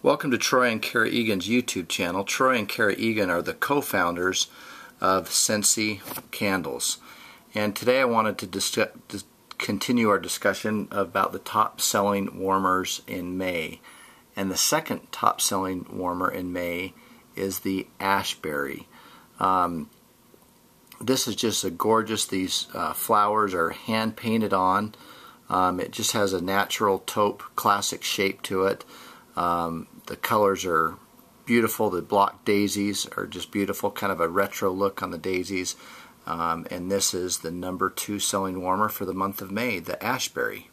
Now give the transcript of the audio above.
Welcome to Troy and Kara Egan's YouTube channel. Troy and Kara Egan are the co-founders of Scentsy Candles. And today I wanted to dis continue our discussion about the top selling warmers in May. And the second top selling warmer in May is the Ashberry. Um, this is just a gorgeous, these uh, flowers are hand painted on. Um, it just has a natural taupe classic shape to it. Um, the colors are beautiful. The block daisies are just beautiful, kind of a retro look on the daisies. Um, and this is the number two selling warmer for the month of May, the Ashberry.